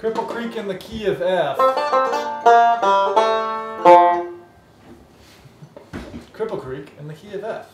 Cripple Creek in the key of F. Cripple Creek in the key of F.